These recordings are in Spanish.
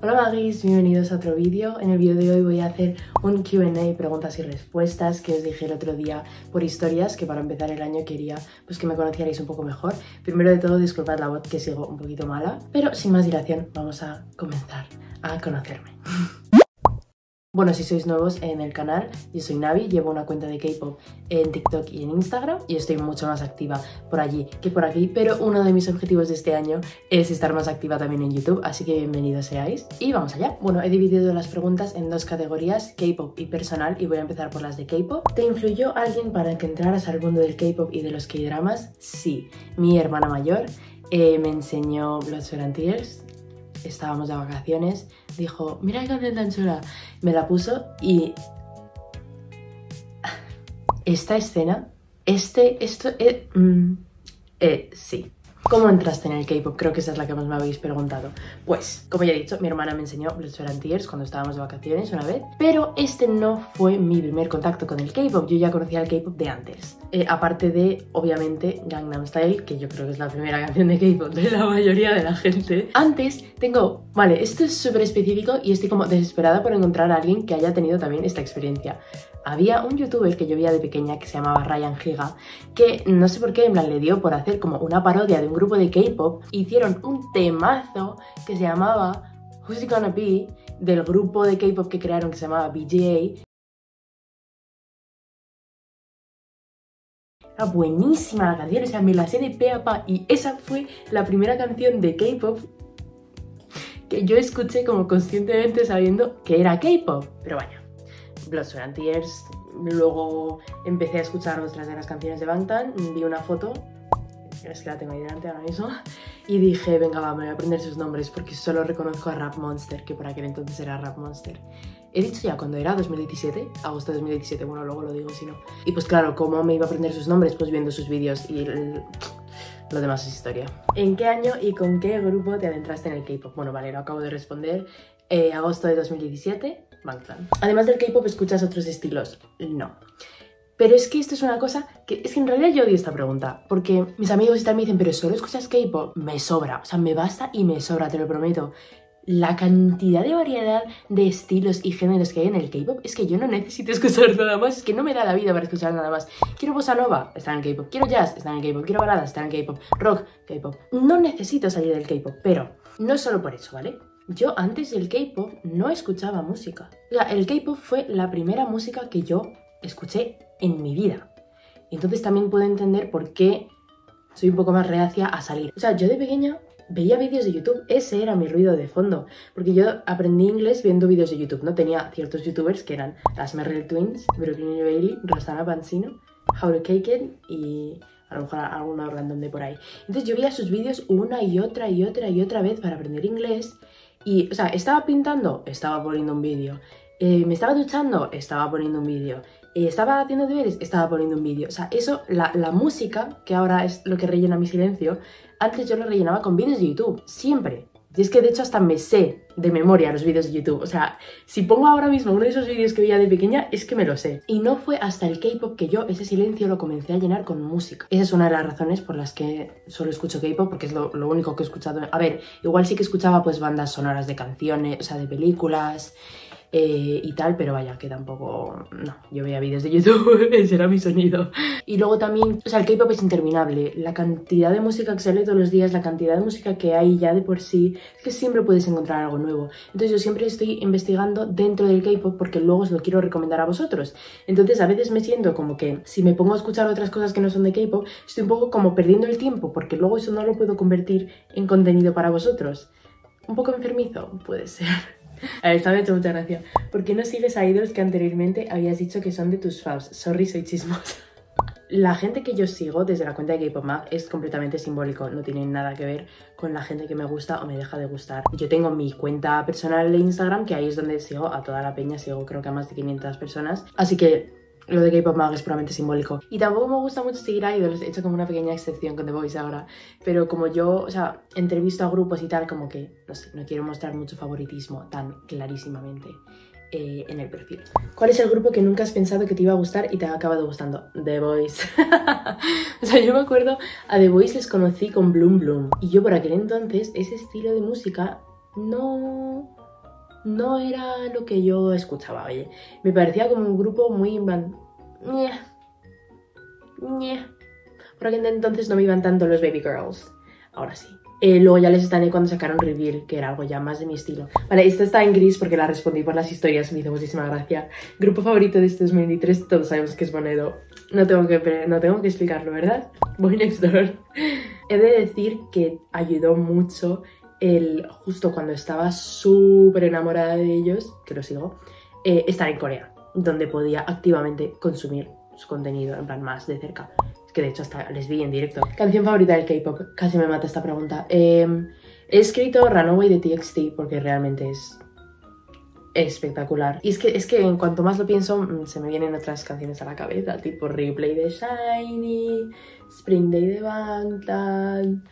Hola magis, bienvenidos a otro vídeo. En el vídeo de hoy voy a hacer un Q&A, preguntas y respuestas, que os dije el otro día por historias, que para empezar el año quería pues que me conocierais un poco mejor. Primero de todo, disculpad la voz que sigo un poquito mala, pero sin más dilación vamos a comenzar a conocerme. Bueno, si sois nuevos en el canal, yo soy Navi, llevo una cuenta de K-pop en TikTok y en Instagram y estoy mucho más activa por allí que por aquí, pero uno de mis objetivos de este año es estar más activa también en YouTube, así que bienvenidos seáis. Y vamos allá. Bueno, he dividido las preguntas en dos categorías, K-pop y personal, y voy a empezar por las de K-pop. ¿Te influyó alguien para que entraras al mundo del K-pop y de los K-dramas? Sí, mi hermana mayor eh, me enseñó Blood, and Tears, estábamos de vacaciones, dijo, mira qué canción tan. Me la puso y... Esta escena, este, esto, eh, mm, eh, sí. ¿Cómo entraste en el K-pop? Creo que esa es la que más me habéis preguntado. Pues, como ya he dicho, mi hermana me enseñó Blood, Sweat Tears cuando estábamos de vacaciones una vez, pero este no fue mi primer contacto con el K-pop. Yo ya conocía el K-pop de antes. Eh, aparte de, obviamente, Gangnam Style, que yo creo que es la primera canción de K-pop de la mayoría de la gente. Antes tengo, vale, esto es súper específico y estoy como desesperada por encontrar a alguien que haya tenido también esta experiencia había un youtuber que yo veía de pequeña que se llamaba Ryan Giga, que no sé por qué en plan le dio por hacer como una parodia de un grupo de K-pop, hicieron un temazo que se llamaba Who's It Gonna Be, del grupo de K-pop que crearon que se llamaba BJA. Era buenísima la canción, o sea, me la sé de pe a pa y esa fue la primera canción de K-pop que yo escuché como conscientemente sabiendo que era K-pop, pero vaya. Blood, Sweat Tears. Luego empecé a escuchar otras de las canciones de Bangtan, vi una foto, es que la tengo ahí delante ahora mismo, y dije, venga, va, me voy a aprender sus nombres porque solo reconozco a Rap Monster, que por aquel entonces era Rap Monster. He dicho ya cuando era 2017, agosto de 2017, bueno, luego lo digo si no. Y pues claro, ¿cómo me iba a aprender sus nombres? Pues viendo sus vídeos y lo demás es historia. ¿En qué año y con qué grupo te adentraste en el K-pop? Bueno, vale, lo acabo de responder. Eh, agosto de 2017, Bangtan. Además del K-pop, ¿escuchas otros estilos? No. Pero es que esto es una cosa que es que en realidad yo odio esta pregunta, porque mis amigos y tal me dicen, pero solo escuchas K-pop, me sobra, o sea, me basta y me sobra, te lo prometo. La cantidad de variedad de estilos y géneros que hay en el K-pop es que yo no necesito escuchar nada más, es que no me da la vida para escuchar nada más. Quiero bossa nova, está en K-pop. Quiero jazz, está en K-pop. Quiero baladas, está en K-pop. Rock, K-pop. No necesito salir del K-pop, pero no solo por eso, ¿vale? Yo antes del K-pop no escuchaba música. O sea, el K-pop fue la primera música que yo escuché en mi vida. Entonces también puedo entender por qué soy un poco más reacia a salir. O sea, yo de pequeña veía vídeos de YouTube, ese era mi ruido de fondo, porque yo aprendí inglés viendo vídeos de YouTube, ¿no? Tenía ciertos youtubers que eran las Merrill Twins, Brooklyn Bailey, Rosana Pansino, How to Cake It y a lo mejor alguna random de por ahí. Entonces yo veía sus vídeos una y otra y otra y otra vez para aprender inglés y, o sea, estaba pintando, estaba poniendo un vídeo. Eh, me estaba duchando, estaba poniendo un vídeo. Estaba haciendo deberes, estaba poniendo un vídeo. O sea, eso, la, la música, que ahora es lo que rellena mi silencio, antes yo lo rellenaba con vídeos de YouTube, siempre. Y es que de hecho hasta me sé de memoria los vídeos de YouTube. O sea, si pongo ahora mismo uno de esos vídeos que veía de pequeña, es que me lo sé. Y no fue hasta el K-pop que yo ese silencio lo comencé a llenar con música. Esa es una de las razones por las que solo escucho K-pop, porque es lo, lo, único que he escuchado. A ver, igual sí que escuchaba pues bandas sonoras de canciones, o sea, de películas. Eh, y tal, pero vaya, que tampoco... No, yo veía vídeos de YouTube, ese era mi sonido. Y luego también, o sea, el K-pop es interminable. La cantidad de música que sale todos los días, la cantidad de música que hay ya de por sí, es que siempre puedes encontrar algo nuevo. Entonces yo siempre estoy investigando dentro del K-pop porque luego os lo quiero recomendar a vosotros. Entonces a veces me siento como que si me pongo a escuchar otras cosas que no son de K-pop, estoy un poco como perdiendo el tiempo porque luego eso no lo puedo convertir en contenido para vosotros. Un poco enfermizo, puede ser. A ver, esta me ha hecho mucha gracia. ¿Por qué no sigues a idols que anteriormente habías dicho que son de tus fans? Sorry, soy chismosa. La gente que yo sigo desde la cuenta de K-Pop es completamente simbólico, no tiene nada que ver con la gente que me gusta o me deja de gustar. Yo tengo mi cuenta personal de Instagram, que ahí es donde sigo a toda la peña, sigo creo que a más de 500 personas. Así que lo de K-Pop Mag es puramente simbólico. Y tampoco me gusta mucho seguir a idols, he hecho como una pequeña excepción con The Voice ahora. Pero como yo, o sea, entrevisto a grupos y tal, como que, no sé, no quiero mostrar mucho favoritismo tan clarísimamente. Eh, en el perfil. ¿Cuál es el grupo que nunca has pensado que te iba a gustar y te ha acabado gustando? The Voice. o sea, yo me acuerdo, a The Voice les conocí con Bloom Bloom. Y yo por aquel entonces, ese estilo de música no no era lo que yo escuchaba, oye. Me parecía como un grupo muy... Por aquel entonces no me iban tanto los Baby Girls. Ahora sí. Eh, luego ya les están cuando sacaron Reveal, que era algo ya más de mi estilo. Vale, esta está en gris porque la respondí por las historias, me hizo muchísima gracia. Grupo favorito de este 2023, todos sabemos que es Bonedo. No tengo que, no tengo que explicarlo, ¿verdad? Boy Next Door. He de decir que ayudó mucho el, justo cuando estaba súper enamorada de ellos, que lo sigo, eh, estar en Corea, donde podía activamente consumir su contenido, en plan más de cerca que de hecho hasta les vi en directo. Canción favorita del K-pop, casi me mata esta pregunta. Em, he escrito Runaway de TXT porque realmente es espectacular. Y es que, es que en cuanto más lo pienso, mm, se me vienen otras canciones a la cabeza, tipo Replay de Shiny, Spring Day de Bangtan...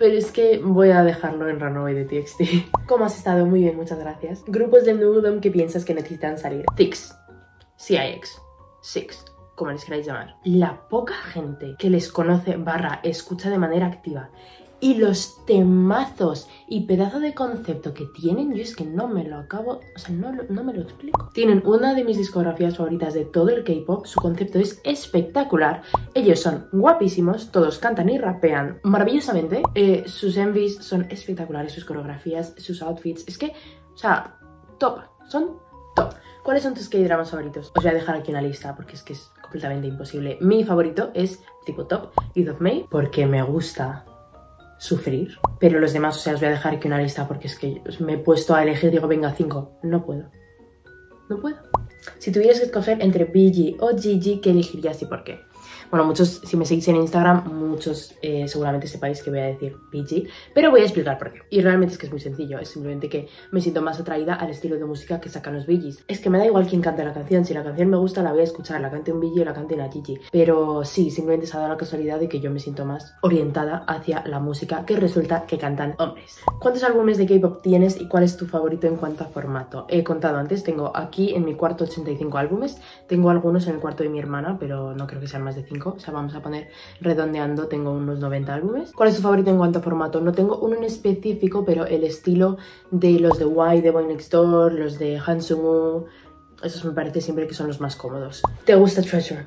Pero es que voy a dejarlo en Runaway de TXT. ¿Cómo has estado? Muy bien, muchas gracias. Grupos de Nudom que piensas que necesitan salir. Six, CIX, Six, como les queráis llamar, la poca gente que les conoce barra escucha de manera activa y los temazos y pedazo de concepto que tienen, yo es que no me lo acabo, o sea, no, me lo explico. Tienen una de mis discografías favoritas de todo el K-pop, su concepto es espectacular, ellos son guapísimos, todos cantan y rapean maravillosamente, eh, sus envies son espectaculares, sus coreografías, sus outfits, es que, o sea, top, son top. ¿Cuáles son tus K-dramas favoritos? Os voy a dejar aquí una lista porque es que es completamente imposible. Mi favorito es tipo top, Youth of May, porque me gusta sufrir. Pero los demás, o sea, os voy a dejar aquí una lista porque es que me he puesto a elegir, digo, venga, cinco. No puedo. No puedo. Si tuvieras que escoger entre BG o GG, ¿qué elegirías y por qué? Bueno, muchos, si me seguís en Instagram, muchos eh, seguramente sepáis que voy a decir BG, pero voy a explicar por qué. Y realmente es que es muy sencillo, es simplemente que me siento más atraída al estilo de música que sacan los BGs. Es que me da igual quién cante la canción, si la canción me gusta la voy a escuchar, la cante un BG o la cante una Gigi. Pero sí, simplemente se ha dado la casualidad de que yo me siento más orientada hacia la música que resulta que cantan hombres. ¿Cuántos álbumes de K-pop tienes y cuál es tu favorito en cuanto a formato? He contado antes, tengo aquí en mi cuarto 85 álbumes, tengo algunos en el cuarto de mi hermana, pero no creo que sean más de 5 o sea, vamos a poner redondeando, tengo unos 90 álbumes. ¿Cuál es tu favorito en cuanto a formato? No tengo uno en específico, pero el estilo de los de Y, de Boy Next Door, los de Hansumu, esos me parece siempre que son los más cómodos. ¿Te gusta Treasure?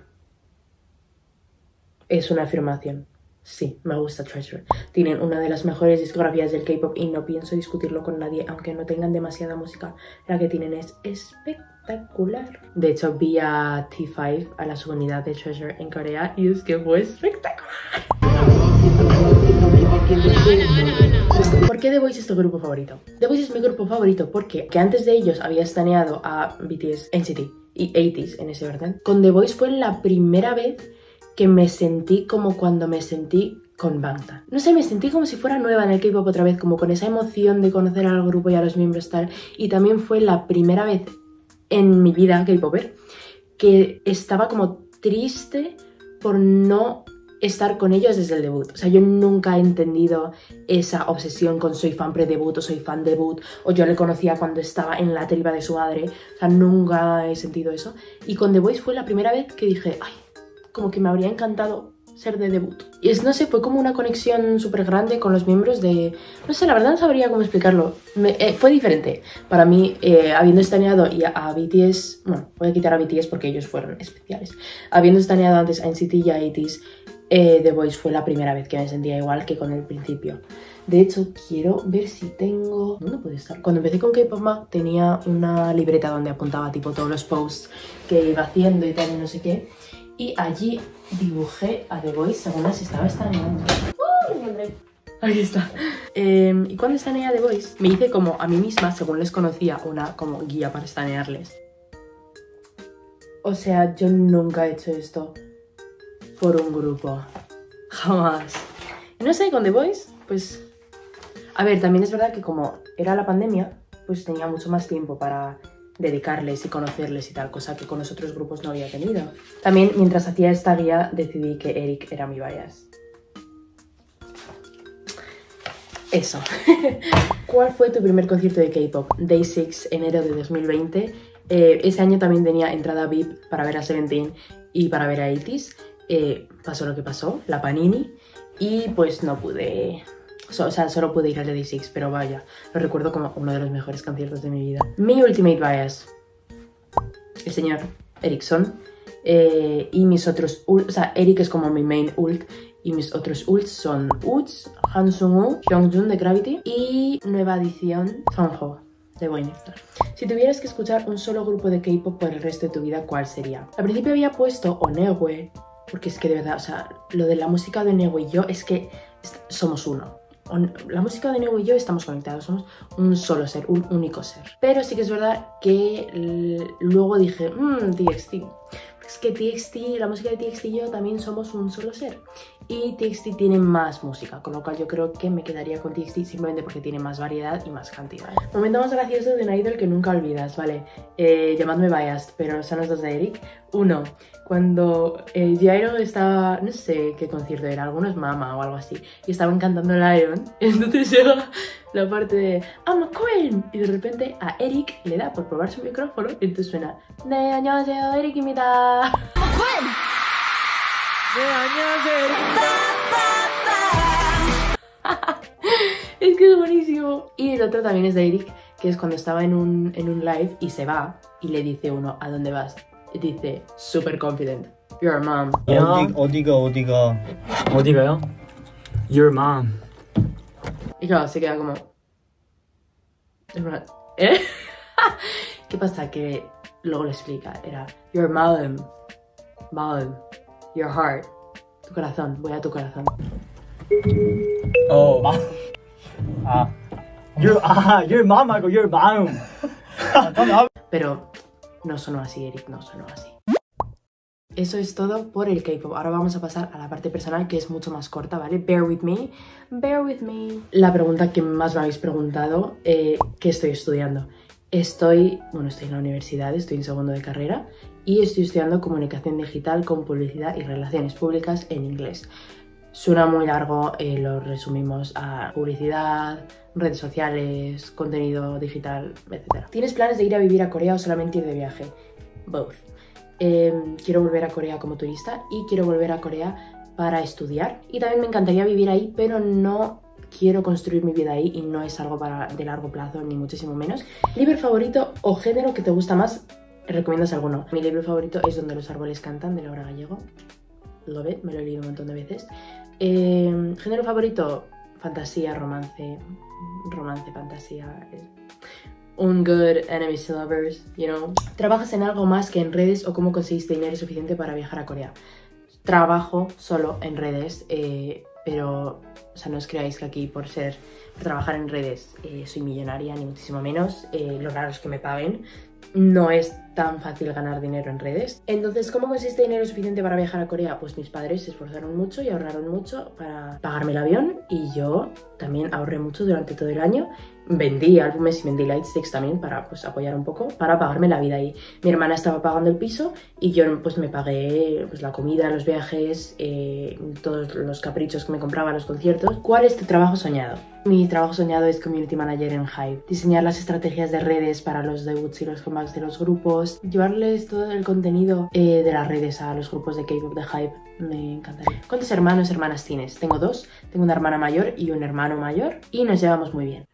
Es una afirmación. Sí, me gusta Treasure. Tienen una de las mejores discografías del K-pop y no pienso discutirlo con nadie, aunque no tengan demasiada música. La que tienen es espectacular. De hecho, vi a T5, a la subunidad de Treasure en Corea, y es que fue espectacular. ¿Por qué The Voice es tu grupo favorito? The Voice es mi grupo favorito porque que antes de ellos había estaneado a BTS, NCT y 80s en ese orden. Con The Voice fue la primera vez que me sentí como cuando me sentí con Bangtan. No sé, me sentí como si fuera nueva en el K-pop otra vez, como con esa emoción de conocer al grupo y a los miembros tal. Y también fue la primera vez en mi vida K-popper que estaba como triste por no estar con ellos desde el debut. O sea, yo nunca he entendido esa obsesión con soy fan pre-debut o soy fan debut o yo le conocía cuando estaba en la triba de su madre. O sea, nunca he sentido eso. Y con The Voice fue la primera vez que dije, ay, como que me habría encantado ser de debut. Y es, no sé, fue como una conexión súper grande con los miembros de... No sé, la verdad no sabría cómo explicarlo. Eh, fue diferente. Para mí, eh, habiendo estaneado y a, BTS... Bueno, voy a quitar a BTS porque ellos fueron especiales. Habiendo estaneado antes a NCT y a 80 eh, The Voice fue la primera vez que me sentía igual que con el principio. De hecho, quiero ver si tengo... ¿Dónde puede estar? Cuando empecé con K-Pop tenía una libreta donde apuntaba tipo todos los posts que iba haciendo y tal y no sé qué y allí dibujé a The Voice según las estaba estaneando. ¡Uh! Ahí está. Em, y cuando estaneé a The Voice, me hice como a mí misma, según les conocía, una como guía para estanearles. O sea, yo nunca he hecho esto por un grupo. Jamás. Y no sé, con The Voice, pues... A ver, también es verdad que como era la pandemia, pues tenía mucho más tiempo para dedicarles y conocerles y tal, cosa que con los otros grupos no había tenido. También, mientras hacía esta guía, decidí que Eric era mi bias. Eso. ¿Cuál fue tu primer concierto de K-pop? Day 6, enero de 2020. Eh, ese año también tenía entrada VIP para ver a Seventeen y para ver a 80 eh, pasó lo que pasó, la Panini, y pues no pude o sea, solo pude ir al de D6, pero vaya, lo recuerdo como uno de los mejores conciertos de mi vida. Mi Ultimate Bias, el señor Ericsson, eh, y mis otros ult, o sea, Eric es como mi main ult, y mis otros ults son Uts, Hansung-woo, Hyungjun de Gravity y nueva edición Sonho de Boy Si tuvieras que escuchar un solo grupo de K-pop por el resto de tu vida, ¿cuál sería? Al principio había puesto Onewe, porque es que de verdad, o sea, lo de la música de Onewe y yo es que somos uno la música de Neo y yo estamos conectados, somos un solo ser, un único ser. Pero sí que es verdad que luego dije, mmm, TXT. Es que TXT, la música de TXT y yo también somos un solo ser y TXT tiene más música, con lo cual yo creo que me quedaría con TXT simplemente porque tiene más variedad y más cantidad. Momento más gracioso de un idol que nunca olvidas, ¿vale? Eh, llamadme biased, pero son los dos de Eric. Uno, cuando eh, Jairo estaba, no sé qué concierto era, algunos Mama o algo así, y estaban cantando Lion, entonces llega la parte de I'm a Queen, y de repente a Eric le da por probar su micrófono, y entonces suena ¡Ne año Eric imita! ¡I'm a Queen! 릭입니다. 네 안녕하세요 es que es buenísimo. Y el otro también es de Eric, que es cuando estaba en un, en un live y se va y le dice uno, ¿a dónde vas? dice super confident. Your mom. 어디 어디가 어디가 어디가요? Your mom. Y claro, se queda como. ¿Eh? ¿Qué pasa? Que luego le explica. Era Your mom. Mom. Your heart. Tu corazón. Voy a tu corazón. Oh, ma. Ah. Your, ah, your mama con your mom. Pero no sonó así, Eric, no sonó así. Eso es todo por el K-pop. Ahora vamos a pasar a la parte personal que es mucho más corta, ¿vale? Bear with me, bear with me. La pregunta que más me habéis preguntado, eh, ¿qué estoy estudiando? Estoy, bueno, estoy en la universidad, estoy en segundo de carrera y estoy estudiando comunicación digital con publicidad y relaciones públicas en inglés. Suena muy largo, eh, lo resumimos a publicidad, redes sociales, contenido digital, etc. ¿Tienes planes de ir a vivir a Corea o solamente ir de viaje? Both. Em, quiero volver a Corea como turista y quiero volver a Corea para estudiar. Y también me encantaría vivir ahí, pero no quiero construir mi vida ahí y no es algo para de largo plazo, ni muchísimo menos. ¿Libro favorito o género que te gusta más? ¿Recomiendas alguno? Mi libro favorito es Donde los árboles cantan, de Laura Gallego. Lo ve, me lo he leído un montón de veces. Em, género favorito, fantasía, romance, romance, fantasía. Un good enemies lovers, you know. ¿Trabajas en algo más que en redes o cómo conseguiste dinero suficiente para viajar a Corea? Trabajo solo en redes, eh, pero o sea, no os creáis que aquí por ser por trabajar en redes eh, soy millonaria, ni muchísimo menos. Eh, lo raro es que me paguen no es tan fácil ganar dinero en redes. Entonces, ¿cómo consiste dinero suficiente para viajar a Corea? Pues mis padres se esforzaron mucho y ahorraron mucho para pagarme el avión y yo también ahorré mucho durante todo el año. Vendí álbumes y vendí lightsticks también para pues, apoyar un poco, para pagarme la vida ahí. Mi hermana estaba pagando el piso y yo pues me pagué pues, la comida, los viajes, eh, todos los caprichos que me compraba, los conciertos. ¿Cuál es tu trabajo soñado? Mi trabajo soñado es Community Manager en Hype. Diseñar las estrategias de redes para los debuts y los comebacks de los grupos. Llevarles todo el contenido eh, de las redes a los grupos de K-pop de Hype. Me encantaría. ¿Cuántos hermanos hermanas tienes? Tengo dos. Tengo una hermana mayor y un hermano mayor. Y nos llevamos muy bien.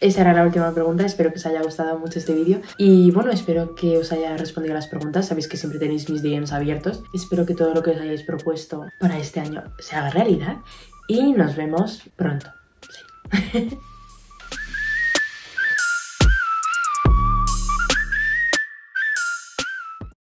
Esa era la última pregunta, espero que os haya gustado mucho este vídeo. Y bueno, espero que os haya respondido las preguntas, sabéis que siempre tenéis mis DMs abiertos, espero que todo lo que os hayáis propuesto para este año se haga realidad y nos vemos pronto.